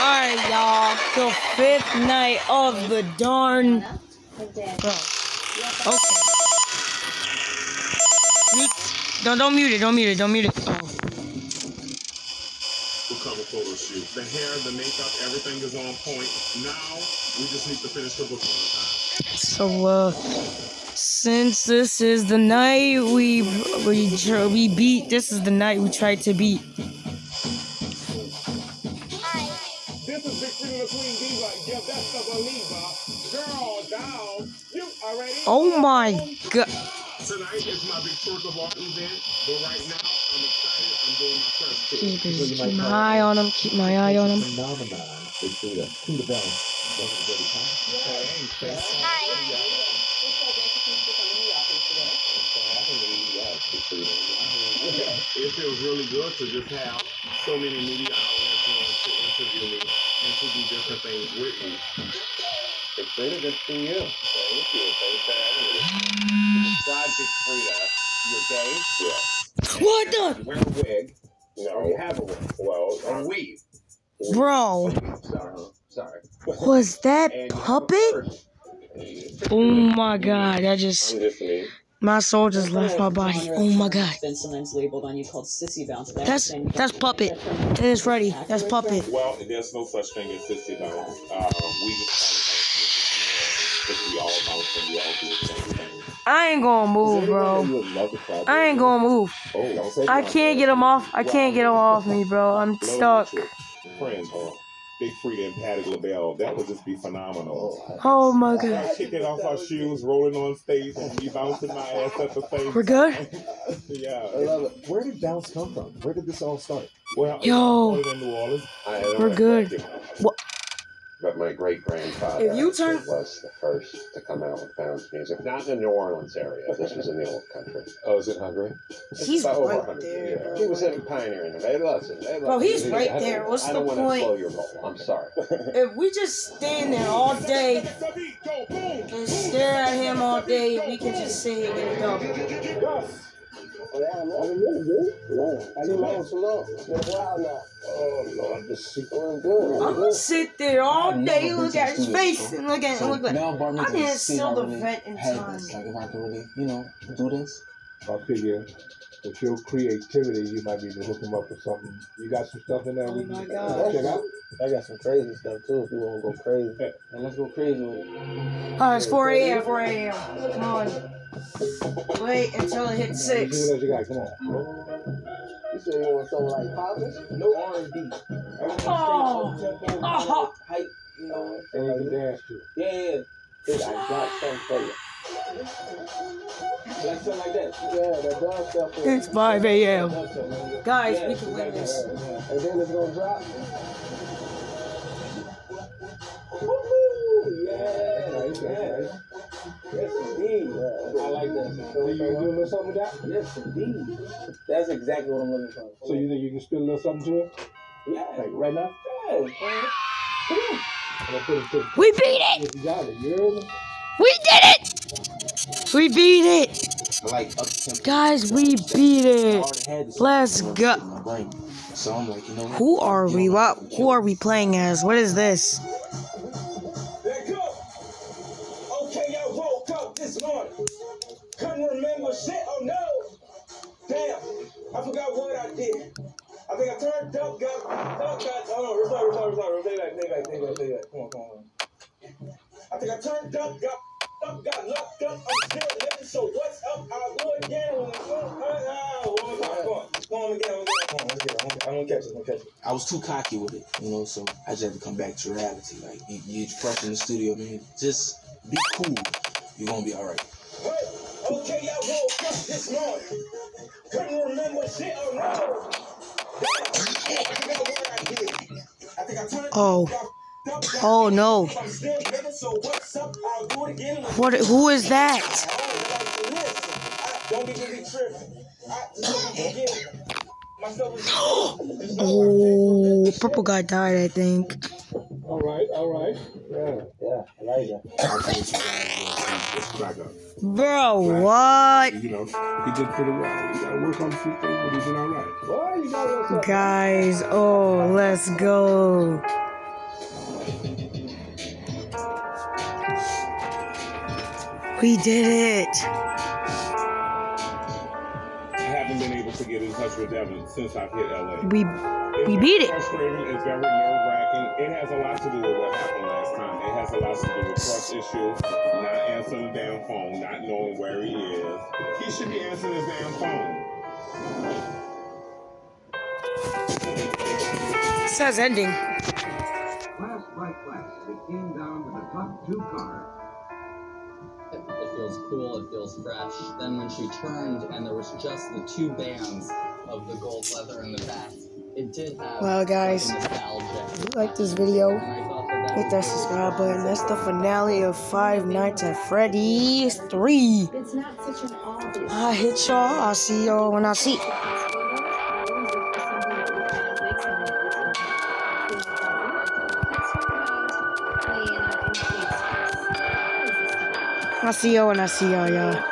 Alright, y'all. The fifth night of the darn. Bro. Okay. Mute- Don't don't mute it. Don't mute it. Don't mute it. Oh. We'll cover photo shoot. The hair, the makeup, everything is on point. Now we just need to finish the book. So uh, since this is the night we we we beat. This is the night we tried to beat. Already? Oh my god. Tonight is my big Cirque of Art event, but right now I'm excited. I'm doing my press tour. Keep, his, keep my eye on him. Keep my eye on him. Phenomenon. Big Freedia. Who the bell? Welcome to the time. It feels really good to just have so many media outlets want to interview me and to do different things with me. Big Freedia, good for you. Thank you. Yes. What the? You wear a wig. No. You have a wig. Well, a weave. Bro, Sorry. Sorry. was that And you puppet? Oh my god, that just my soul just left my body. Oh my god. You. That's that's puppet. And it's ready. That's puppet. Well, there's no such thing as sissy bounce. Uh, we just call we all bounce and we all do the same thing. I ain't gonna move, bro. You would love to collaborate I ain't gonna move. Oh, I can't get him off. I can't get him off me, bro. I'm stuck. Friends, uh, Big Freedia and Patti LaBelle. That would just be phenomenal. Oh my Like god. kicking off our shoes, rolling on stage, and me bouncing my ass at the same We're good? yeah. I love it. Where did bounce come from? Where did this all start? Well, Yo. In New Orleans. I We're know good. Exactly. What- But my great grandfather If you turn- was the first to come out with bounce music. Not in the New Orleans area. This was in the old country. Oh, is it Hungary? It's He's right there, years. bro. He was a pioneer in it. They listen. They Bro, listen. he's I right don't- there. What's I the don't wanna point? blow your roll. I'm sorry. If we just stand there all day and stare at him all day, we can just sit here and get a double. Oh, I'm gonna sit there all day, look at his face, and look at and look like I didn't seal the vent in time. Like if I really, you know, do this. I figure with your creativity, you might be able to hook him up with something. You got some stuff in there we Oh my God. check out? I got some crazy stuff too. If you want to go crazy, and let's go crazy with it. Alright, it's 4 a.m. 4 a.m. Come on. Wait until it hits See what 6. else you got. Come on. You say you want something like poppers? No R and B. Oh. Oh. Hype, you know. And you can dance to. Yeah, yeah. yeah. I got something for you. Like something like that. Yeah, that dog stuff. It's 5 a.m. Dog. Guys, Yeah, we can win this. yeah, yeah. And then it's gonna drop. Woo-hoo! Yeah, yeah. Yes, indeed. I like that. So you can do a little something with that? Yes, indeed. That's exactly what I'm looking for. So you think you can spit a little something to it? Yeah, Like right now? yeah. Come on. I'm put it to We beat it! if you got it. You heard me? We did it! We beat it! Like. Guys, we beat it! already had this Let's go. So I'm like, you know? Who are we? What? Who are we playing as? What is this? Let go. Okay, I woke up this morning. Couldn't remember shit. Oh no. Damn. I forgot what I did. Come on, come on. I think I turned up, got up, got locked up, I'm still living, so what's up? I'll go again. when I'm going, one more time, come on. Come on again, come on, let's get it. I'm gonna- catch it, I'm gonna catch it. I was too cocky with it, you know, so I just had to come back to reality. Like, you, you fresh in the studio, man. Just be cool. You're gonna be alright. Hey, okay, I woke up this morning. Couldn't remember shit. Oh do it again. What? Who is that? I don't get me tripping. I just forget. Myself is Oh, purple guy died, I think. All right, all right. Yeah, yeah, I like that. I'll say what you guys Let's crack up. Bro, what? You know, he did pretty well. You gotta work on a few things, but he did all right. Well, you know what's up. Guys, oh, let's go. We did it. I haven't been able to get in touch with Devin since I've hit LA. We It's we beat it. It's very nerve wracking. It has a lot to do with what happened last time. It has a lot to do with trust issues, not answering the damn phone, not knowing where he is. He should be answering his damn phone. It says ending. Class by class, it came down to the top two cars. It, it feels cool, it feels fresh. Then when she turned and there was just the two bands of the gold leather in the back, it did have Well, guys, like a nostalgic If you like this video, and I thought that that hit that subscribe button. That's the finale of Five Nights at Freddy's 3. It's not such an obvious. I hit y'all. I'll see y'all when I see. I'll see y'all when I see y'all, y'all.